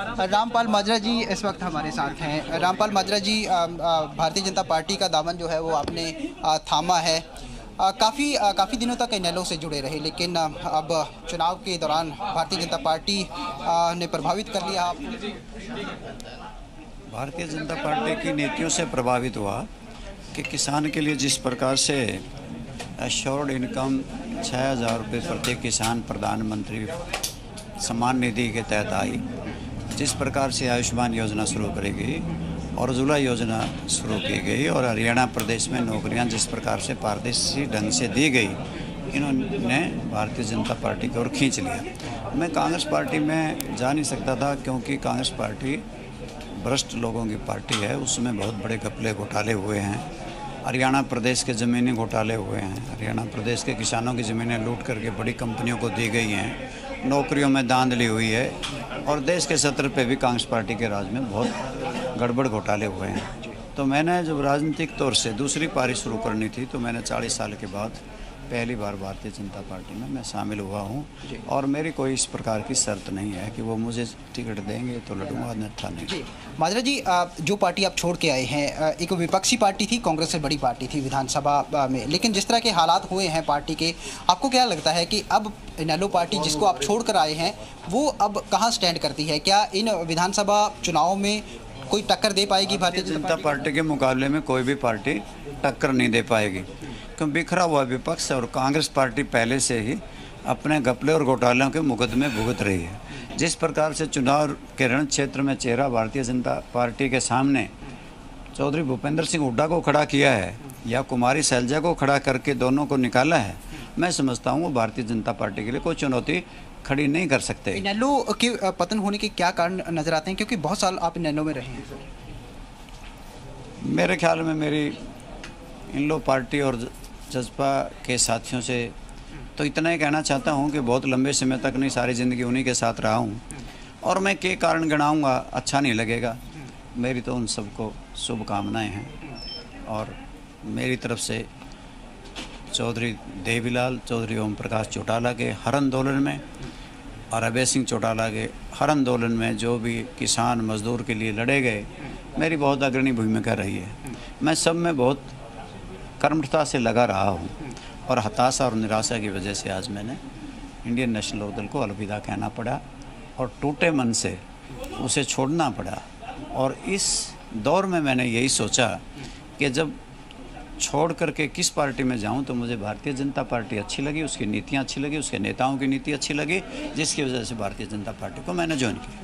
रामपाल माजरा जी, इस वक्त हमारे साथ हैं। रामपाल माजरा जी भारतीय जनता पार्टी का दामन जो है वो आपने थामा है। काफ़ी काफ़ी दिनों तक इनेलो से जुड़े रहे, लेकिन अब चुनाव के दौरान भारतीय जनता पार्टी ने प्रभावित कर लिया। आप भारतीय जनता पार्टी की नीतियों से प्रभावित हुआ कि किसान के लिए जिस प्रकार से एश्योर्ड इनकम छः हज़ार रुपये प्रति किसान प्रधानमंत्री सम्मान निधि के तहत आई जिस प्रकार से आयुष्मान योजना शुरू करी गई और उज्ज्वला योजना शुरू की गई और हरियाणा प्रदेश में नौकरियाँ जिस प्रकार से पारदर्शी ढंग से दी गई, इन्होंने भारतीय जनता पार्टी की ओर खींच लिया। मैं कांग्रेस पार्टी में जा नहीं सकता था क्योंकि कांग्रेस पार्टी भ्रष्ट लोगों की पार्टी है, उसमें बहुत बड़े घपले घोटाले हुए हैं। हरियाणा प्रदेश के ज़मीनी घोटाले हुए हैं। हरियाणा प्रदेश के किसानों की ज़मीनें लूट करके बड़ी कंपनियों को दी गई हैं। नौकरियों में धांधली हुई है और देश के सत्र पे भी कांग्रेस पार्टी के राज में बहुत गड़बड़ घोटाले हुए हैं। तो मैंने जब राजनीतिक तौर से दूसरी पारी शुरू करनी थी तो मैंने 40 साल के बाद पहली बार भारतीय जनता पार्टी में मैं शामिल हुआ हूँ। और मेरी कोई इस प्रकार की शर्त नहीं है कि वो मुझे टिकट देंगे तो लड़ूँगा अन्यथा नहीं। माजरा जी जो पार्टी आप छोड़ के आए हैं एक विपक्षी पार्टी थी कांग्रेस से बड़ी पार्टी थी विधानसभा में। लेकिन जिस तरह के हालात हुए हैं पार्टी के आपको क्या लगता है कि अब इनेलो पार्टी जिसको आप छोड़ कर आए हैं वो अब कहाँ स्टैंड करती है? क्या इन विधानसभा चुनाव में कोई टक्कर दे पाएगी भारतीय जनता पार्टी? के मुकाबले में कोई भी पार्टी टक्कर नहीं दे पाएगी। क्यों? बिखरा हुआ विपक्ष और कांग्रेस पार्टी पहले से ही अपने घपले और घोटालों के मुकदमे भुगत रही है। जिस प्रकार से चुनाव के रण क्षेत्र में चेहरा भारतीय जनता पार्टी के सामने चौधरी भूपेंद्र सिंह हुड्डा को खड़ा किया है या कुमारी सैलजा को खड़ा करके दोनों को निकाला है मैं समझता हूँ वो भारतीय जनता पार्टी के लिए कोई चुनौती खड़ी नहीं कर सकते। नैनो के पतन होने के क्या कारण नज़र आते हैं? क्योंकि बहुत साल आप नैनो में रहे हैं। मेरे ख्याल में मेरी इन लो पार्टी और जज्बा के साथियों से तो इतना ही कहना चाहता हूँ कि बहुत लंबे समय तक नहीं सारी ज़िंदगी उन्हीं के साथ रहा हूँ। और मैं के कारण गिनाऊँगा अच्छा नहीं लगेगा। मेरी तो उन सबको शुभकामनाएँ हैं। और मेरी तरफ़ से चौधरी देवीलाल चौधरी ओम प्रकाश चौटाला के हर आंदोलन में और अभय सिंह चौटाला के हर आंदोलन में जो भी किसान मजदूर के लिए लड़े गए, मेरी बहुत अग्रणी भूमिका रही है। मैं सब में बहुत कर्मठता से लगा रहा हूँ और हताशा और निराशा की वजह से आज मैंने इंडियन नेशनल लोकदल को अलविदा कहना पड़ा और टूटे मन से उसे छोड़ना पड़ा। और इस दौर में मैंने यही सोचा कि जब छोड़ करके किस पार्टी में जाऊँ तो मुझे भारतीय जनता पार्टी अच्छी लगी, उसकी नीतियाँ अच्छी लगी, उसके नेताओं की नीति अच्छी लगी, जिसकी वजह से भारतीय जनता पार्टी को मैंने ज्वाइन किया।